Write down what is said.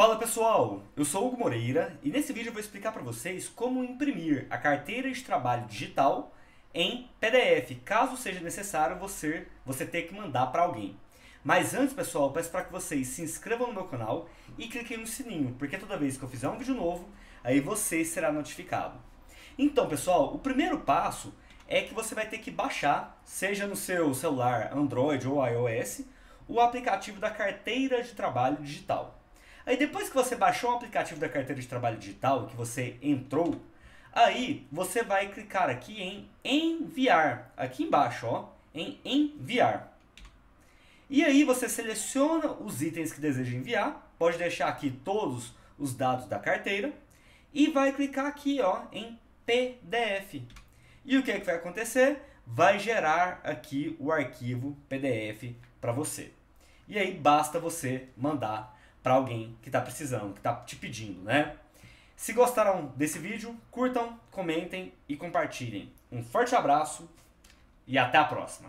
Fala pessoal, eu sou Hugo Moreira e nesse vídeo eu vou explicar para vocês como imprimir a carteira de trabalho digital em PDF, caso seja necessário você, você ter que mandar para alguém. Mas antes pessoal, peço para que vocês se inscrevam no meu canal e cliquem no sininho, porque toda vez que eu fizer um vídeo novo, aí você será notificado. Então pessoal, o primeiro passo é que você vai ter que baixar, seja no seu celular Android ou iOS, o aplicativo da carteira de trabalho digital. Aí depois que você baixou o aplicativo da carteira de trabalho digital, que você entrou, aí você vai clicar aqui em enviar, aqui embaixo, ó, em enviar. E aí você seleciona os itens que deseja enviar, pode deixar aqui todos os dados da carteira e vai clicar aqui, ó, em PDF. E o que, é que vai acontecer? Vai gerar aqui o arquivo PDF para você. E aí basta você mandar para alguém que está precisando, que está te pedindo, né? Se gostaram desse vídeo, curtam, comentem e compartilhem. Um forte abraço e até a próxima!